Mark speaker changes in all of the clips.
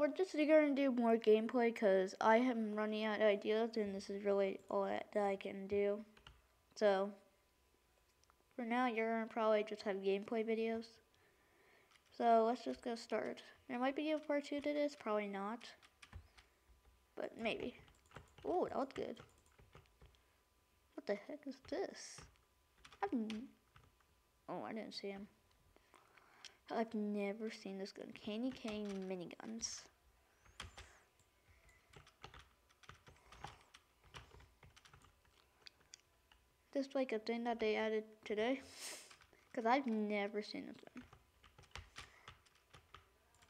Speaker 1: we're just gonna do more gameplay because I am running out of ideas and this is really all that I can do. So, for now, you're gonna probably just have gameplay videos. So, let's just go start. There might be a part two to this, probably not. But maybe. Oh, that was good. What the heck is this? I've oh, I didn't see him. I've never seen this gun. Candy cane miniguns. This like a thing that they added today. Because I've never seen this one.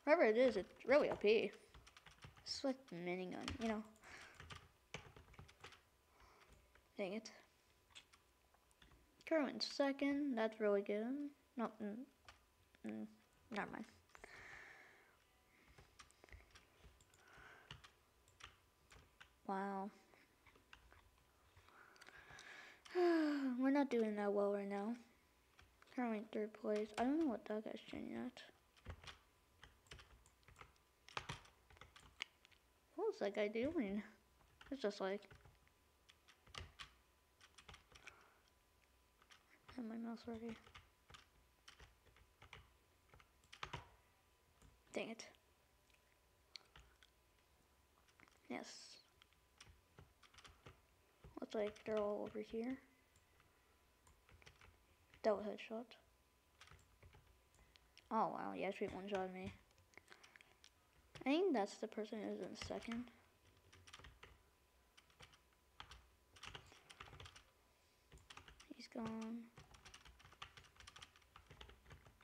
Speaker 1: Whatever it is, it's really OP. It's like minigun, you know. Dang it. Current second, that's really good. No, mm. Mm, never mind. Wow. We're not doing that well right now. Currently third place. I don't know what that guy's doing yet. What was that guy doing? It's just like... Have my mouse ready. Dang it. Yes. Looks like they're all over here. Double headshot. Oh wow, he actually one shot me. I think that's the person who's in second. He's gone.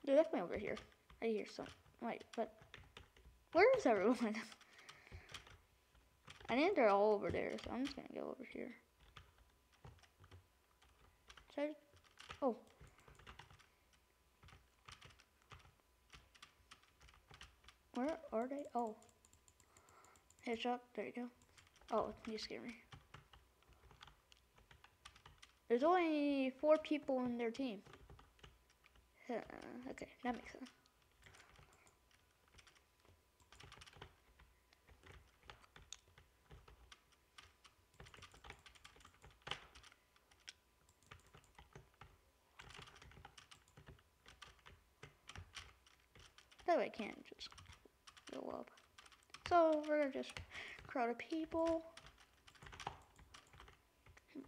Speaker 1: They're definitely over here. I hear some. Wait, but where is everyone? I think they're all over there, so I'm just gonna go over here. Should I? Oh. Where are they? Oh. Headshot. There you go. Oh, you scared me. There's only four people in their team. Okay, that makes sense. That way I can't just go up. So we're gonna just crowd of people. Hmm.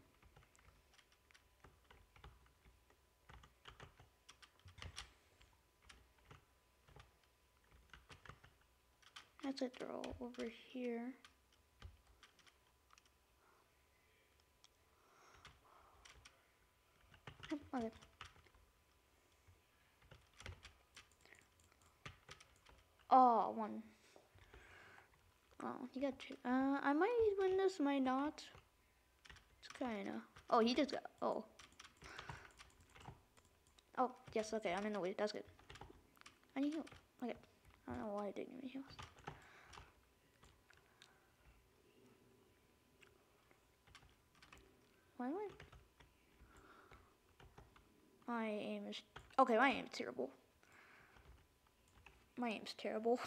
Speaker 1: That's it, they're all over here. Okay. Oh, one. Oh, he got two. Uh, I might win this, might not. It's kinda. Oh, he just got. Oh. Oh, yes, okay, I'm in the lead. That's good. I need heal. Okay. I don't know why I didn't give me heals. Why am I? My aim is. Okay, my aim is terrible. My aim's terrible.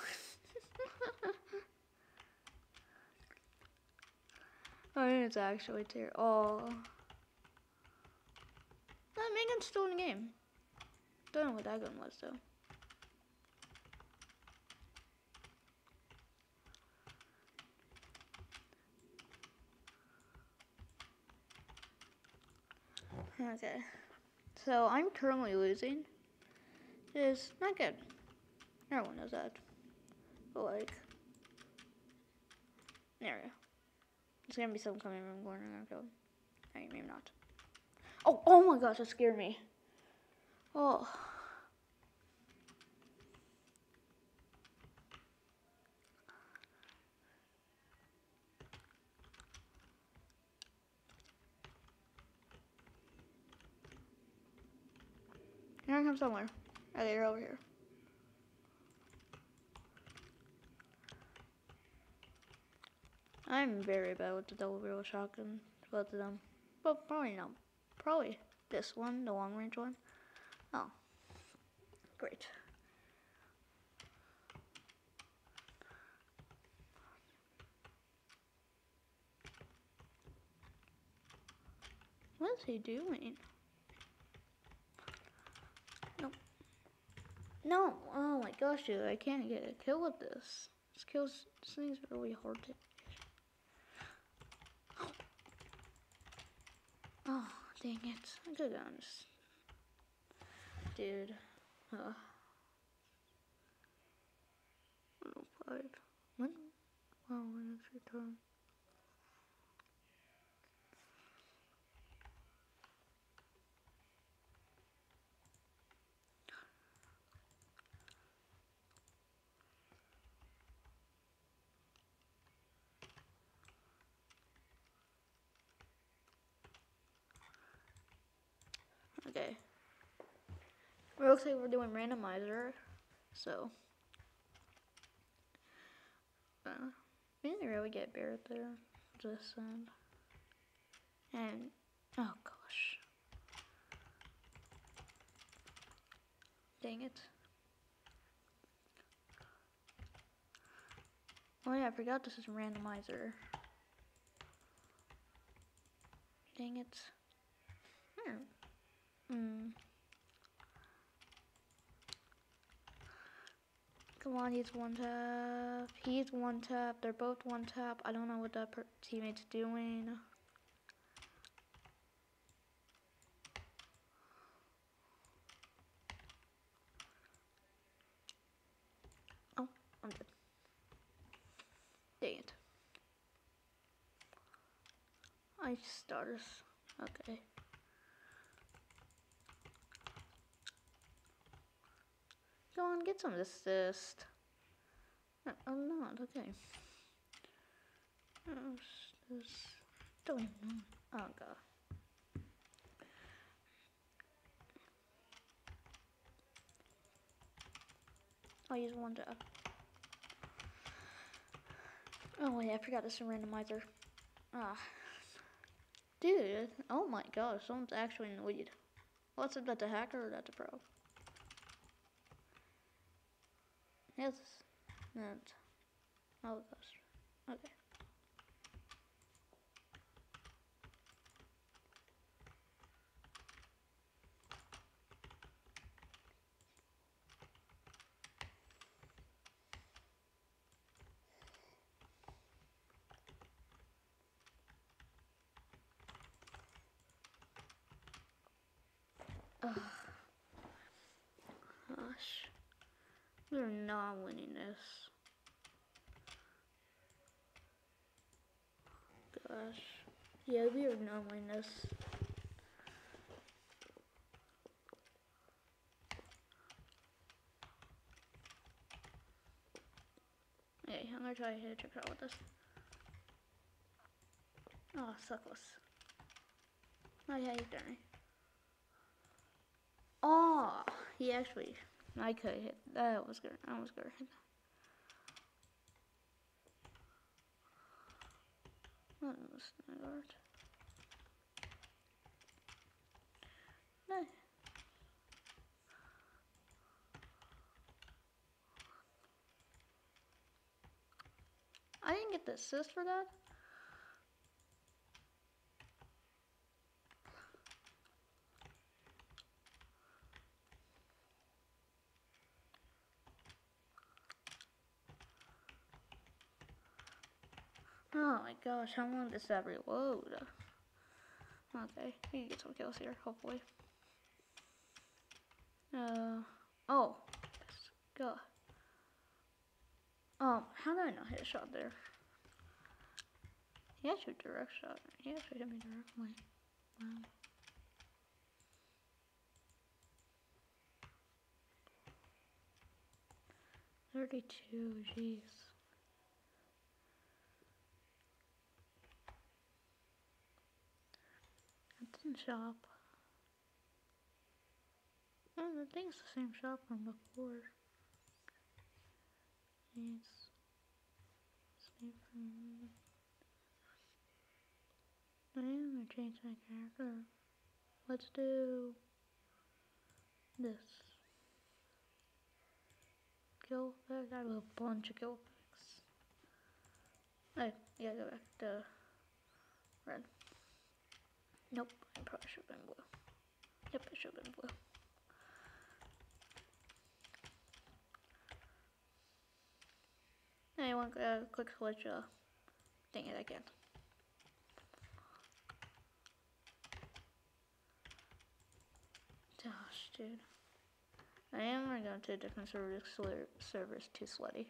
Speaker 1: I mean, it's actually terrible. Oh. That Megan's still in the game. Don't know what that gun was, though. Okay. So I'm currently losing. It's not good. Everyone knows that. But like, there we go. There's gonna be some coming from corner. I'm going. Hey, maybe not. Oh, oh my gosh, that scared me. Oh. Here I come somewhere. Oh, okay, you're over here. I'm very bad with the double barrel shotgun, both of them. But probably not. Probably this one, the long range one. Oh, great. What is he doing? Nope. No, oh my gosh, dude, I can't get a kill with this. This, kills, this thing's really hard to Oh, dang it. I could have just dude. Uh oh five. When oh when is your turn? Okay. It looks like we're doing randomizer, so. Uh, we didn't really get Barrett there, just and, and, oh gosh. Dang it. Oh yeah, I forgot this is randomizer. Dang it. Hmm. Come on, he's one tap. He's one tap. They're both one tap. I don't know what that teammate's doing. Oh, I'm dead. Dang it. I started. Okay. On, get some assist. No, I'm not, okay. Don't know. Oh god. I'll use one to. Oh wait, I forgot this randomizer. Ah. Dude, oh my gosh, someone's actually the lead. What's it, that's a hacker or that's a pro? Yes. That. Oh gosh. Okay. Ugh. Gosh. We're not winning this. Gosh. Yeah, we are not winning this. Okay, I'm gonna try to hit a trick shot with this. Oh, suckless. Oh yeah, he's done Oh, he actually I could hit. That was good. I was good. That was guard. No. I didn't get the assist for that. Oh my gosh, how long does that reload? Okay, we can get some kills here, hopefully. Uh, oh, let's go. Um, how did I not hit a shot there? He actually direct shot. He actually hit me directly. Wow. Thirty-two, jeez. Shop. Oh, I think it's the same shop from before. Yes. Same from... I am gonna change my character. Let's do this. Kill. I have a bunch of kill packs. Oh, yeah, go back to red. Nope, I probably should have been blue. Yep, it should have been blue. Anyone uh, click switch, uh, dang it, I can't. Gosh, dude. I am gonna go to a different server. Server's too sweaty.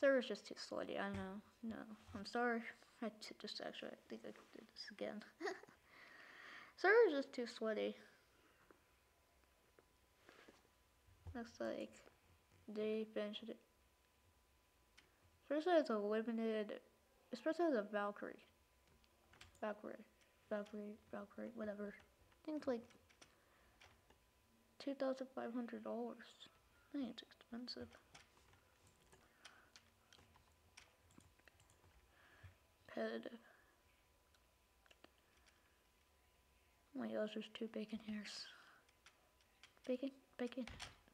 Speaker 1: Server's just too sweaty, I know. No, I'm sorry. I just actually, I think I could do this again. Server's just too sweaty. Looks like they finished it. First it has a limited, it's have a Valkyrie. Valkyrie. Valkyrie, Valkyrie, whatever. I think it's like $2,500. I think it's expensive. Competitive. Oh my gosh, there's two bacon hairs. Bacon, bacon,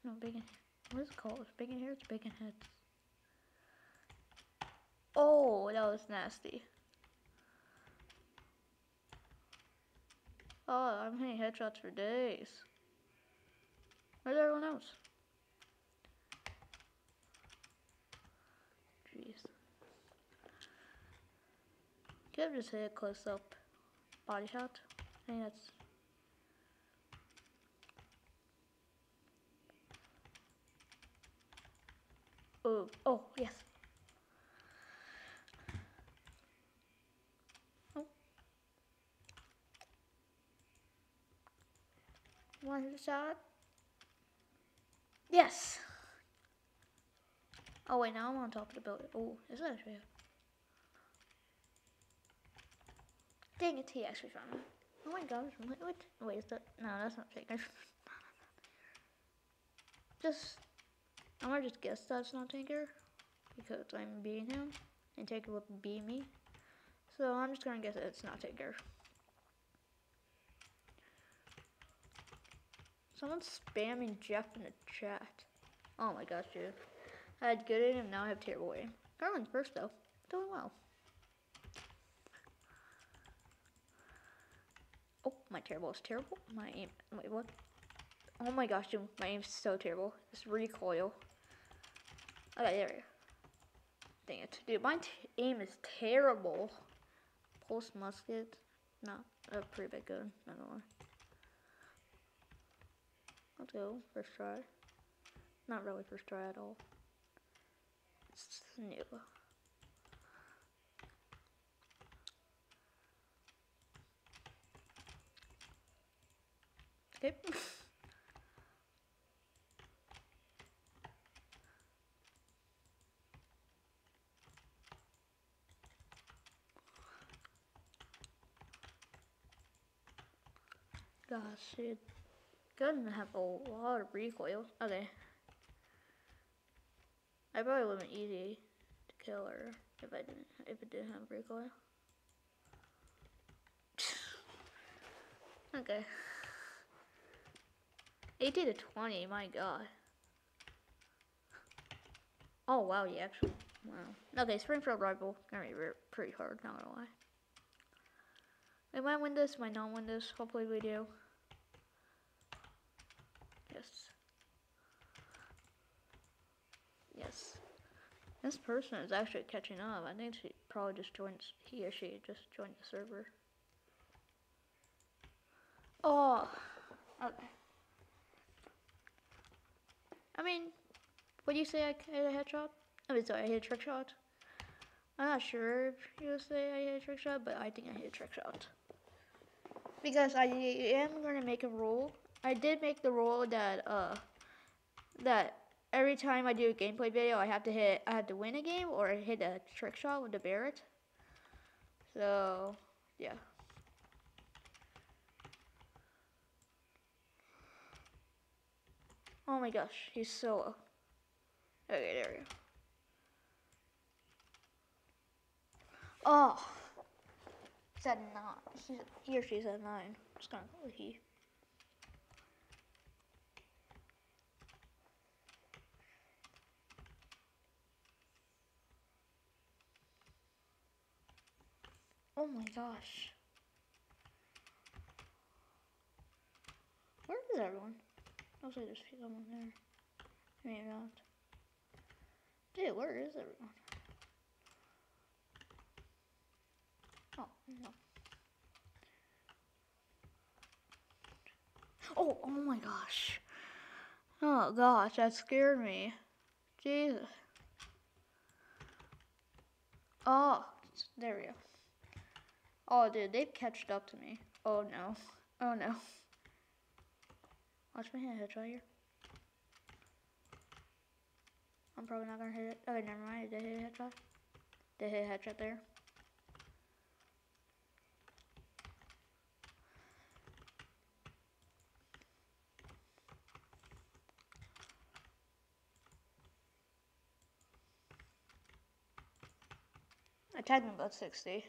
Speaker 1: no bacon. What is it called? Bacon hairs, bacon heads. Oh, that was nasty. Oh, I'm hitting headshots for days. Where's everyone else? Jeez. Could have just hit a close up body shot. I think that's Oh, oh, yes. Oh. One shot. Yes. Oh wait, now I'm on top of the building. Oh, is that actually? Dang it, he actually found me. Oh my gosh, what? Wait, is that? No, that's not Tinker. just, I'm gonna just guess that's not Tinker because I'm beating him and Tinker will beat me. So I'm just gonna guess that it's not Tinker. Someone's spamming Jeff in the chat. Oh my gosh, dude. I had good aim, now I have terrible aim. Garland's first though. Doing well. My terrible is terrible. My aim, wait, what? Oh my gosh, dude, my aim's so terrible. This recoil. Okay, there we go. Dang it. Dude, my aim is terrible. Pulse musket. No, a pretty bit good, not gonna lie. Let's go, first try. Not really first try at all. It's new. Okay. Gosh, it gonna have a lot of recoil. Okay. I probably would have been easy to kill her if I didn't if it didn't have recoil. okay. 18 to 20, my god. Oh wow, yeah, actually, wow. Okay, Springfield Rival, gonna be pretty hard, not gonna lie. We might win this, might not win this, hopefully we do. Yes. Yes. This person is actually catching up. I think she probably just joined, he or she just joined the server. Oh, okay. I mean, would you say I hit a headshot? I mean, sorry, I hit a trick shot. I'm not sure if you would say I hit a trick shot, but I think I hit a trick shot. Because I am going to make a rule. I did make the rule that, uh, that every time I do a gameplay video, I have to hit, I have to win a game or hit a trick shot with the Barrett. So, yeah. Oh my gosh, he's so. Okay, there we go. Oh, said not. He or she said nine. It's not really he. Oh my gosh. Where is everyone? Looks like there's someone there. Maybe not. Dude, where is everyone? Oh, no. Oh, oh my gosh. Oh gosh, that scared me. Jesus. Oh, there we go. Oh, dude, they've catched up to me. Oh no. Oh no. Watch hit a headshot here. I'm probably not gonna hit it. Okay, never mind. I did hit a headshot. Did hit a headshot there. I tagged him about 60.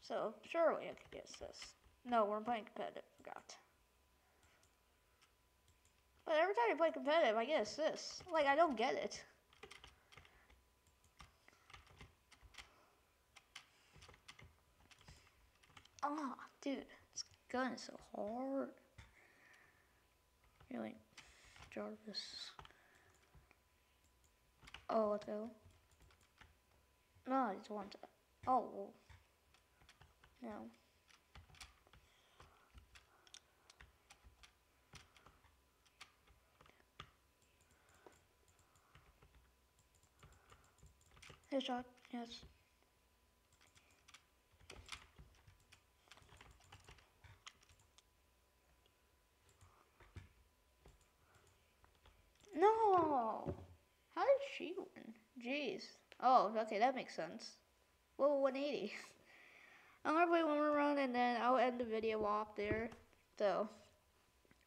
Speaker 1: So, surely I could guess this. No, we're playing competitive. Forgot. But every time you play competitive, I get assists. Like, I don't get it. Oh, dude, this gun is so hard. Really, Jarvis. Oh, let's go. No, it's one time. Oh, well. Headshot, yes. No! How did she win? Jeez. Oh, okay, that makes sense. Whoa, 180. I'm gonna play one more round and then I'll end the video off there. So,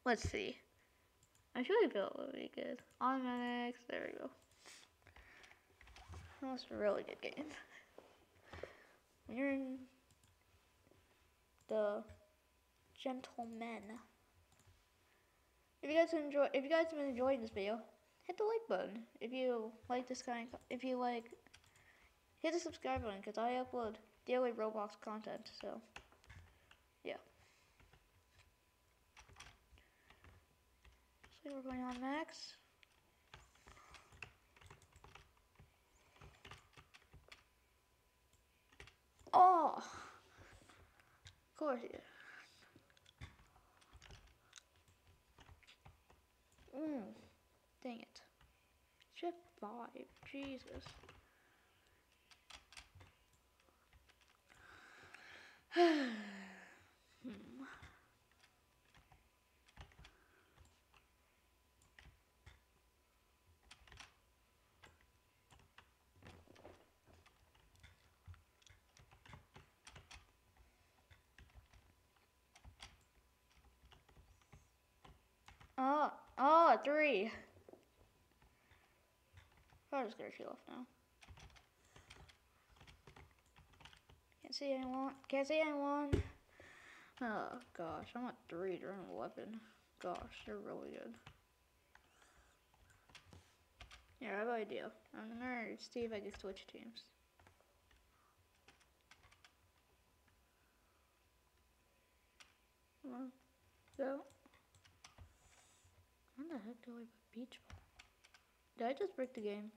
Speaker 1: let's see. I should feel it would be good. Automatics, there we go. That's a really good game. You're in the gentlemen. If you guys enjoy, if you guys have been enjoying this video, hit the like button. If you like this kind, of, if you like, hit the subscribe button because I upload daily Roblox content. So, yeah. So we're going on max. Oh, course you. Mm, dang it. Chip 5, Jesus. Oh, oh, three. Oh, Probably just gonna shoot off now. Can't see anyone. Can't see anyone. Oh gosh, I'm at three during weapon. Gosh, they're really good. Yeah, I have an idea. I'm gonna see if I can switch teams. Come on, go. When the heck do I put beach ball? Did I just break the game?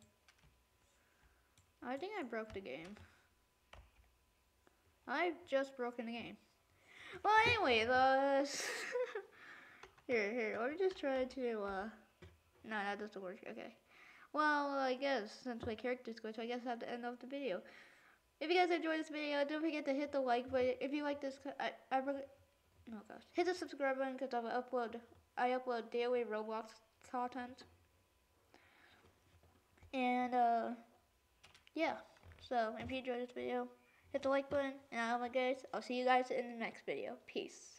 Speaker 1: I think I broke the game. I've just broken the game. Well, anyway, the here, here. Let me just try to. uh No, that doesn't work. Okay. Well, I guess since my character's glitch, I guess I have to end off the video. If you guys enjoyed this video, don't forget to hit the like button. If you like this, I, I oh gosh, hit the subscribe button because I upload, I upload daily Roblox content. And uh, yeah. So if you enjoyed this video, hit the like button, and I'm guys. I'll see you guys in the next video. Peace.